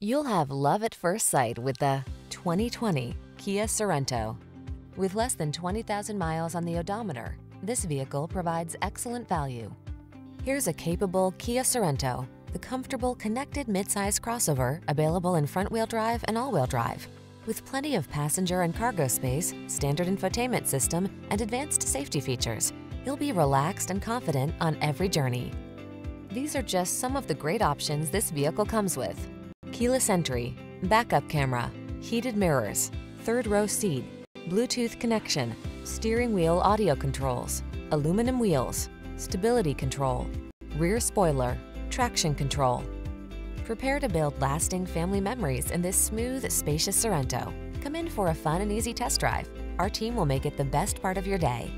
You'll have love at first sight with the 2020 Kia Sorento. With less than 20,000 miles on the odometer, this vehicle provides excellent value. Here's a capable Kia Sorento, the comfortable, connected midsize crossover available in front-wheel drive and all-wheel drive. With plenty of passenger and cargo space, standard infotainment system, and advanced safety features, you'll be relaxed and confident on every journey. These are just some of the great options this vehicle comes with. Keyless entry, backup camera, heated mirrors, third row seat, Bluetooth connection, steering wheel audio controls, aluminum wheels, stability control, rear spoiler, traction control. Prepare to build lasting family memories in this smooth, spacious Sorento. Come in for a fun and easy test drive. Our team will make it the best part of your day.